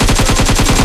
Let's go.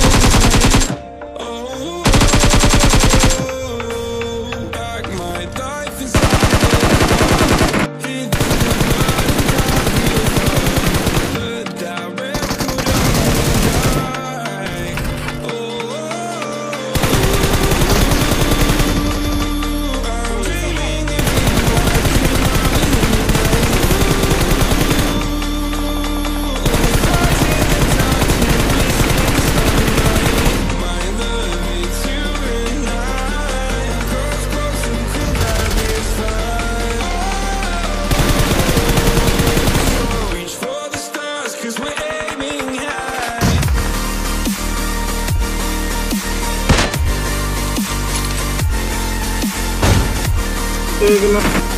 っています。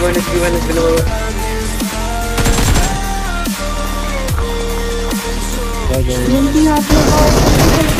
going, if you win, it's gonna lower. Yeah, yeah, yeah.